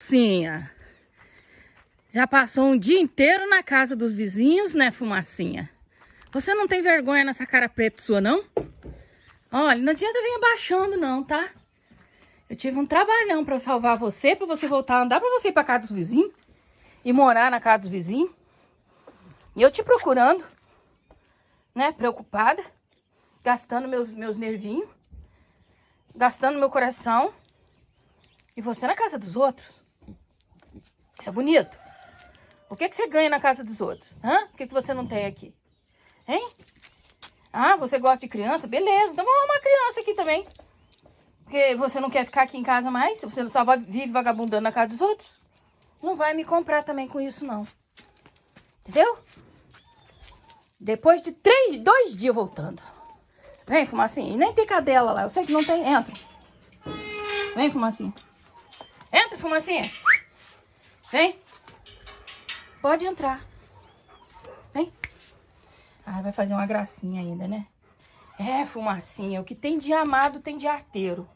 Fumacinha. Já passou um dia inteiro na casa dos vizinhos, né, Fumacinha? Você não tem vergonha nessa cara preta sua, não? Olha, não adianta vir abaixando, não, tá? Eu tive um trabalhão pra salvar você, pra você voltar a andar, pra você ir pra casa dos vizinhos. E morar na casa dos vizinhos. E eu te procurando, né, preocupada. Gastando meus, meus nervinhos. Gastando meu coração. E você na casa dos outros. Isso é bonito. O que, que você ganha na casa dos outros? Hã? O que, que você não tem aqui? Hein? Ah, você gosta de criança? Beleza, então vamos arrumar criança aqui também. Porque você não quer ficar aqui em casa mais? Você só vai, vive vagabundando na casa dos outros? Não vai me comprar também com isso, não. Entendeu? Depois de três, dois dias voltando. Vem, fumacinha. E nem tem cadela lá. Eu sei que não tem. Entra. Vem, fumacinha. Entra, fumacinha. Vem. Pode entrar. Vem. Ah, vai fazer uma gracinha ainda, né? É, fumacinha. O que tem de amado tem de arteiro.